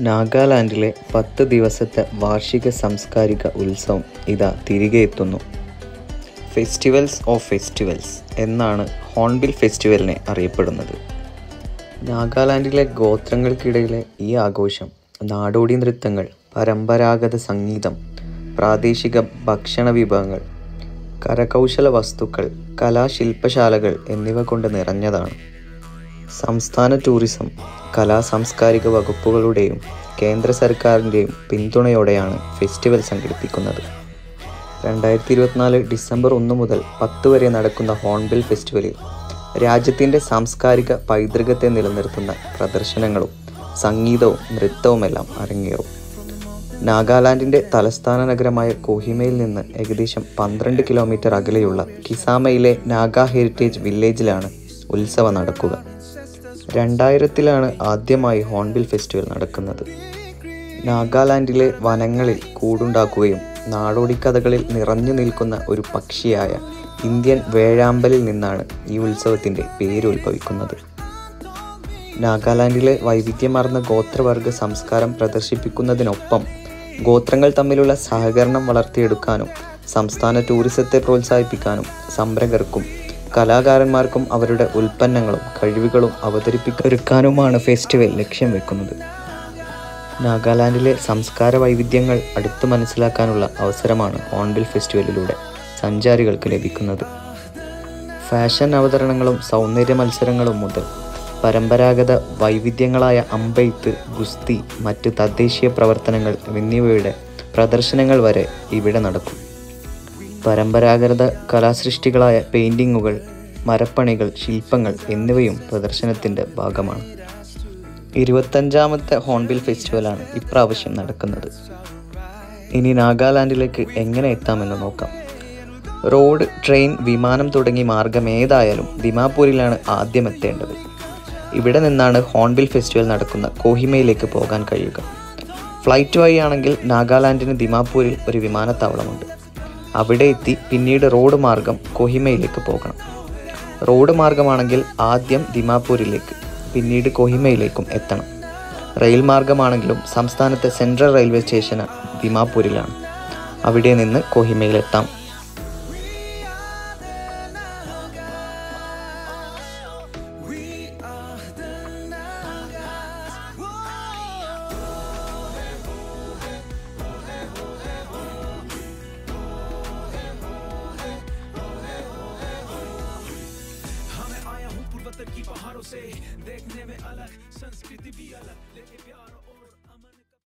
നാഗാലാൻഡിലെ പത്ത് ദിവസത്തെ വാർഷിക സാംസ്കാരിക ഉത്സവം ഇതാ തിരികെ എത്തുന്നു. ഫെസ്റ്റിവൽസ് ഓഫ് ഫെസ്റ്റിവൽസ് എന്നാണ് ഹോൺബിൽ ഫെസ്റ്റിവലിനെ അറിയപ്പെടുന്നത്. നാഗാലാൻഡിലെ ഗോത്രങ്ങൾക്കിടയിലെ ഈ ആഘോഷം നാടോടി നൃത്തങ്ങൾ പരമ്പരാഗത സംഗീതം പ്രാദേശിക ഭക്ഷണ വിഭവങ്ങൾ കരകൗശല വസ്തുക്കൾ കലാശില്പശാലകൾ എന്നിവ കൊണ്ട് നിറഞ്ഞതാണ്. സംസ്ഥാന ടൂറിസം കലാ സാംസ്കാരിക വകുപ്പുകളുടെയും കേന്ദ്ര സർക്കാരിന്റെയും പിന്തുണയോടെയാണ് ഫെസ്റ്റിവൽ സംഘടിപ്പിക്കുന്നത്. രണ്ടായിരത്തി ഇരുപത്തിനാല് ഡിസംബർ ഒന്ന് മുതൽ പത്ത് വരെ നടക്കുന്ന ഹോൺബിൽ ഫെസ്റ്റിവലിൽ രാജ്യത്തിന്റെ സാംസ്കാരിക പൈതൃകത്തെ നിലനിർത്തുന്ന പ്രദർശനങ്ങളും സംഗീതവും നൃത്തവുമെല്ലാം അരങ്ങേറും. നാഗാലാൻഡിന്റെ തലസ്ഥാന നഗരമായ കോഹിമയിൽ നിന്ന് ഏകദേശം പന്ത്രണ്ട് കിലോമീറ്റർ അകലെയുള്ള കിസാമയിലെ നാഗ ഹെറിറ്റേജ് വില്ലേജിലാണ് ഉത്സവം നടക്കുക. രണ്ടായിരത്തിലാണ് ആദ്യമായി ഹോൺബിൽ ഫെസ്റ്റിവൽ നടക്കുന്നത്. നാഗാലാൻഡിലെ വനങ്ങളിൽ കൂടുണ്ടാക്കുകയും നാടോടിക്കഥകളിൽ നിറഞ്ഞു നിൽക്കുന്ന ഒരു പക്ഷിയായ ഇന്ത്യൻ വേഴാമ്പലിൽ നിന്നാണ് ഈ ഉത്സവത്തിന്റെ പേര് ഉത്ഭവിക്കുന്നത്. നാഗാലാൻഡിലെ വൈവിധ്യമാർന്ന ഗോത്രവർഗ സംസ്കാരം പ്രദർശിപ്പിക്കുന്നതിനൊപ്പം ഗോത്രങ്ങൾ തമ്മിലുള്ള സഹകരണം വളർത്തിയെടുക്കാനും സംസ്ഥാന ടൂറിസത്തെ പ്രോത്സാഹിപ്പിക്കാനും സംരംഭകർക്കും കലാകാരന്മാർക്കും അവരുടെ ഉൽപ്പന്നങ്ങളും കഴിവുകളും അവതരിപ്പിക്കൊരുക്കാനുമാണ് ഫെസ്റ്റിവൽ ലക്ഷ്യം വെക്കുന്നത്. നാഗാലാൻഡിലെ സംസ്കാര വൈവിധ്യങ്ങൾ അടുത്ത് മനസ്സിലാക്കാനുള്ള അവസരമാണ് ഹോൺബിൽ ഫെസ്റ്റിവലിലൂടെ സഞ്ചാരികൾക്ക് ലഭിക്കുന്നത്. ഫാഷൻ അവതരണങ്ങളും സൗന്ദര്യ മത്സരങ്ങളും മുതൽ പരമ്പരാഗത വൈവിധ്യങ്ങളായ അമ്പെയ്ത്ത് ഗുസ്തി മറ്റ് തദ്ദേശീയ പ്രവർത്തനങ്ങൾ എന്നിവയുടെ പ്രദർശനങ്ങൾ വരെ ഇവിടെ നടക്കും. പരമ്പരാഗത കലാസൃഷ്ടികളായ പെയിന്റിങ്ങുകൾ മരപ്പണികൾ ശില്പങ്ങൾ എന്നിവയും പ്രദർശനത്തിന്റെ ഭാഗമാണ്. ഇരുപത്തഞ്ചാമത്തെ ഹോൺബിൽ ഫെസ്റ്റിവലാണ് ഇപ്രാവശ്യം നടക്കുന്നത്. ഇനി നാഗാലാൻഡിലേക്ക് എങ്ങനെ എത്താമെന്ന് നോക്കാം. റോഡ് ട്രെയിൻ വിമാനം തുടങ്ങി മാർഗം ഏതായാലും ദിമാപൂരിലാണ് ആദ്യം എത്തേണ്ടത് ഇവിടെ നിന്നാണ് ഹോൺബിൽ ഫെസ്റ്റിവൽ നടക്കുന്ന കോഹിമയിലേക്ക് പോകാൻ കഴിയുക. ഫ്ലൈറ്റ് വഴിയാണെങ്കിൽ നാഗാലാൻഡിന് ദിമാപൂരിൽ ഒരു വിമാനത്താവളമുണ്ട്. അവിടെ എത്തി പിന്നീട് റോഡ് മാർഗം കൊഹിമയിലേക്ക് പോകണം. റോഡ് മാർഗമാണെങ്കിൽ ആദ്യം ദിമാപൂരിലേക്ക് പിന്നീട് കൊഹിമയിലേക്കും എത്തണം. റെയിൽ മാർഗമാണെങ്കിലും സംസ്ഥാനത്തെ സെൻട്രൽ റെയിൽവേ സ്റ്റേഷൻ ദിമാപൂരിലാണ്. അവിടെ നിന്ന് കൊഹിമയിലെത്താം. से देखने में अलग संस्कृति भी अलग लेकिन प्यार